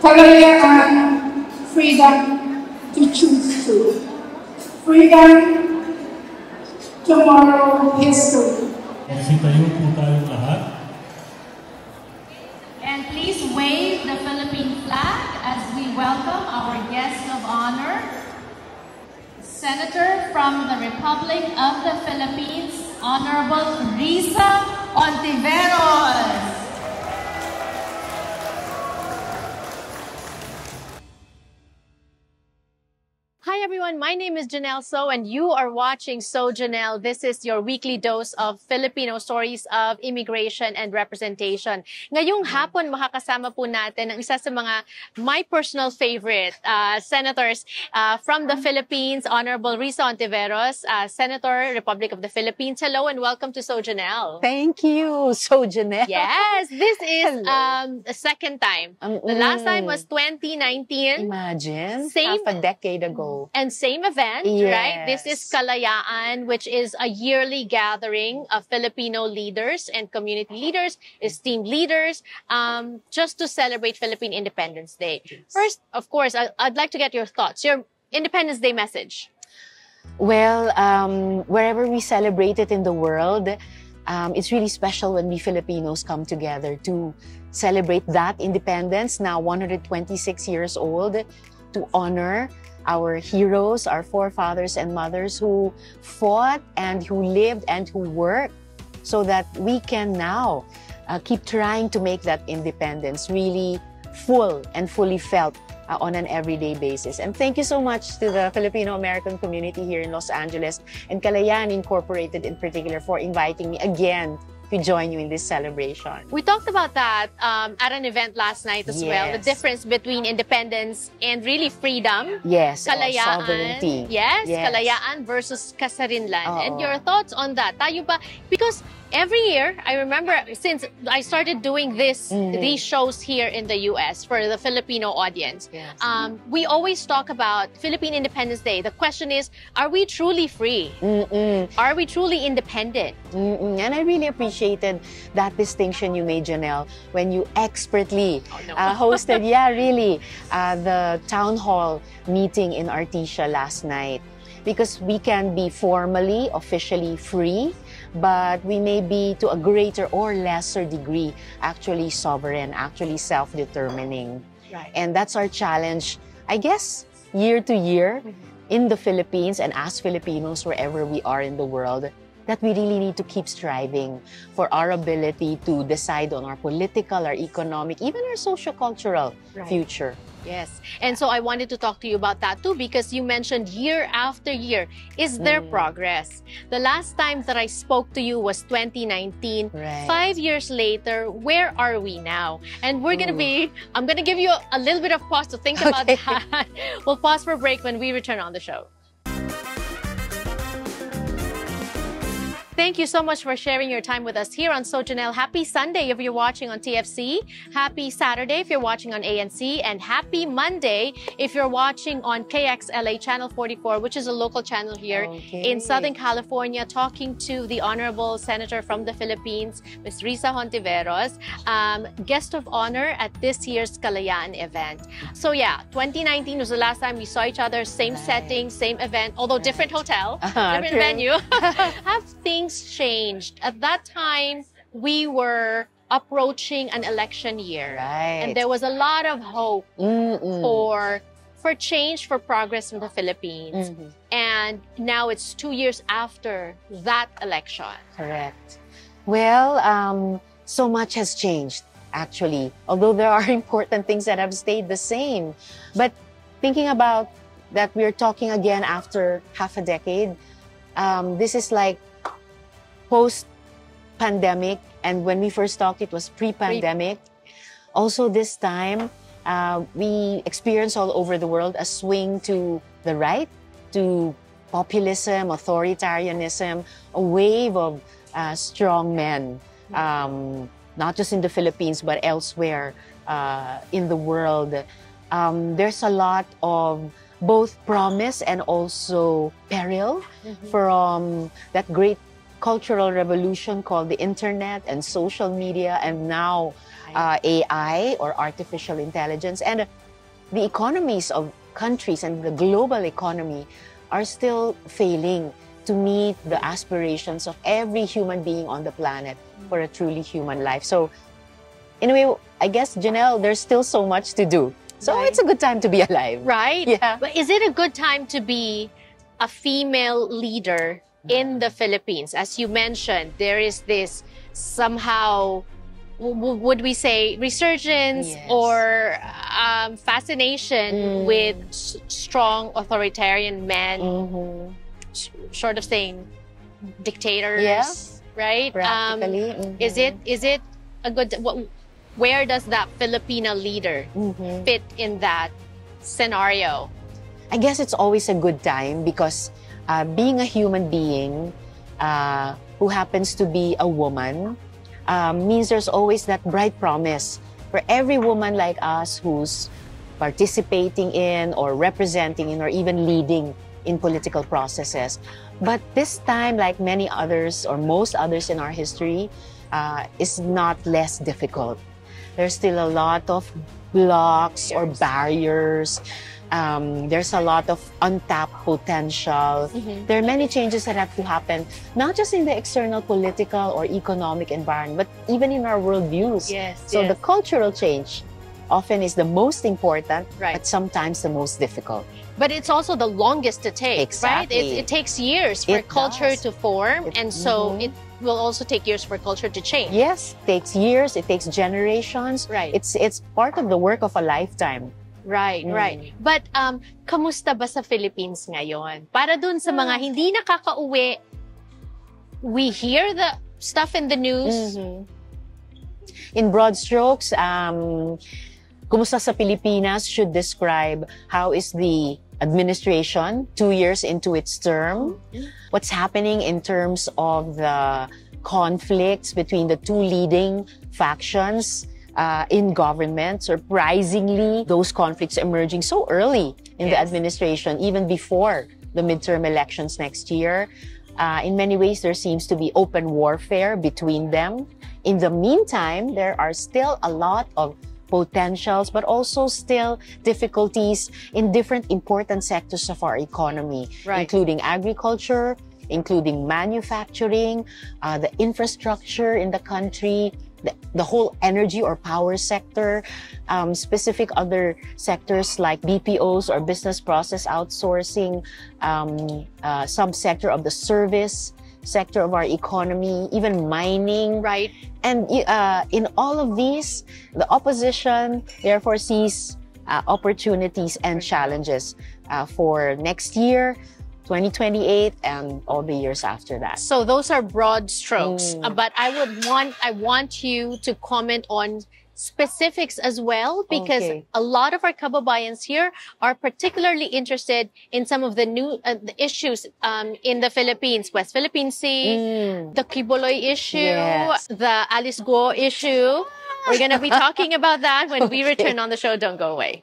kalayaan, freedom to choose to. Freedom, tomorrow, history. Magsitayo po tayong lahat. And please wave the Philippine flag as we welcome our guest of honor, Senator from the Republic of the Philippines, Honorable Risa Hontiveros. Everyone, my name is Janelle So and you are watching So Janelle. This is your weekly dose of Filipino stories of immigration and representation. Ngayong hapon makakasama po natin ang isa sa mga my personal favorite uh, senators uh, from the Philippines, Honorable Risa Ontiveros, uh, Senator, Republic of the Philippines. Hello and welcome to So Janelle. Thank you, so Janelle. Yes, this is um, the second time. Um, The last time was 2019. Imagine, Same- half a decade ago. And same event, right? This is Kalayaan, which is a yearly gathering of Filipino leaders and community leaders, esteemed leaders, um, just to celebrate Philippine Independence Day. First, of course, I, I'd like to get your thoughts, your Independence Day message. Well, um, wherever we celebrate it in the world, um, it's really special when we Filipinos come together to celebrate that independence, now 126 years old, to honor our heroes, our forefathers and mothers who fought and who lived and who worked so that we can now uh, keep trying to make that independence really full and fully felt uh, on an everyday basis. And thank you so much to the Filipino American community here in Los Angeles and Kalayaan Incorporated in particular for inviting me again to join you in this celebration. We talked about that um, at an event last night as well, the Yes. difference between independence and really freedom. Yes, oh, Kalayaan. sovereignty. Yes, Yes. kalayaan versus kasarinlan. And Oo. your thoughts on that? Tayo ba? Because every year, I remember since I started doing this, Mhm. these shows here in the US for the Filipino audience, Yes. um, we always talk about Philippine Independence Day. The question is, are we truly free? Mm-mm. Are we truly independent? Mm-mm. And I really appreciated that distinction you made, Jannelle, when you expertly Oh, no. uh, hosted, yeah, really, uh, the town hall meeting in Artesia last night. Because we can be formally, officially free, but we may be to a greater or lesser degree actually sovereign, actually self determining. Right. And that's our challenge, I guess, year to year mm-hmm. in the Philippines and as Filipinos, wherever we are in the world, that we really need to keep striving for our ability to decide on our political, our economic, even our socio-cultural Right. future. Yes. And so I wanted to talk to you about that too because you mentioned year after year. Is there Mm. progress? The last time that I spoke to you was 2019. Right. Five years later, where are we now? And we're going to be, I'm going to give you a, a little bit of pause to think about Okay. that. we'll pause for a break when we return on the show. Thank you so much for sharing your time with us here on SoJannelle. Happy Sunday if you're watching on TFC. Happy Saturday if you're watching on ANC. And happy Monday if you're watching on KXLA Channel 44, which is a local channel here Okay. in Southern California, talking to the Honorable Senator from the Philippines, Ms. Risa Hontiveros, um, guest of honor at this year's Kalayaan event. So yeah, 2019 was the last time we saw each other, same Right. setting, same event, although different hotel, Uh-huh, different true. venue. Have things changed? At that time, we were approaching an election year. Right. And there was a lot of hope Mm-mm. for for change, for progress in the Philippines. Mhm. And now it's two years after that election. Correct. Well, um, so much has changed, actually. Although there are important things that have stayed the same. But thinking about that we're talking again after half a decade, um, this is like post pandemic. And when we first talked, it was pre pandemic. Also, this time, uh, we experience all over the world a swing to the right, to populism, authoritarianism, a wave of uh, strong men, um, not just in the Philippines, but elsewhere uh, in the world. Um, there's a lot of both promise and also peril from that great cultural revolution called the internet and social media, and now uh, AI or artificial intelligence, and the economies of countries and the global economy are still failing to meet the aspirations of every human being on the planet for a truly human life. So, in a way, I guess, Jannelle, there's still so much to do. So Right. it's a good time to be alive. right? Yeah. But is it a good time to be a female leader in the Philippines? As you mentioned, there is this somehow, w- w- would we say, resurgence Yes. or um, fascination Mm. with s- strong authoritarian men, Mhm. sh- short of saying dictators, Yeah. right? Um, Practically. mhm. is it is it a good? What, where does that Filipina leader Mhm. fit in that scenario? I guess it's always a good time because uh, being a human being uh, who happens to be a woman um, means there's always that bright promise for every woman like us who's participating in or representing in or even leading in political processes. But this time, like many others or most others in our history, uh, is not less difficult. There's still a lot of blocks or barriers. Um, there's a lot of untapped potential. There are many changes that have to happen, not just in the external political or economic environment, but even in our worldviews. Yes. So the cultural change often is the most important, Right. but sometimes the most difficult. But it's also the longest to take, right? It, Exactly. it takes years for It culture does. to form, It- and so Mhm. it will also take years for culture to change. Yes, it takes years, it takes generations. Right. It's it's part of the work of a lifetime. Right, Mm. right. But um, kamusta ba sa Philippines ngayon? Para dun sa mga hindi nakakauwi, we hear the stuff in the news. Mhm. In broad strokes, um, Kumusta sa Pilipinas should describe how is the administration two years into its term, what's happening in terms of the conflicts between the two leading factions uh, in government. Surprisingly, those conflicts emerging so early in the administration, even before the midterm elections next year. Uh, in many ways, there seems to be open warfare between them. In the meantime, there are still a lot of potentials, but also still difficulties in different important sectors of our economy, Right. including agriculture, including manufacturing, uh, the infrastructure in the country, the, the whole energy or power sector, um, specific other sectors like BPOs or business process outsourcing, um, uh, subsector of the service sector of our economy, even mining, Right. and uh, in all of these, the opposition therefore sees uh, opportunities and challenges uh, for next year, 2028, and all the years after that. So those are broad strokes. Mm. Uh, but I would want I want you to comment on specifics as well because Okay. a lot of our kababayans here are particularly interested in some of the new uh, the issues um, in the Philippines, West Philippine Sea, Mm. the Quiboloy issue, Yes. the Alice Guo issue. We're going to be talking about that when we return on the show. Don't go away.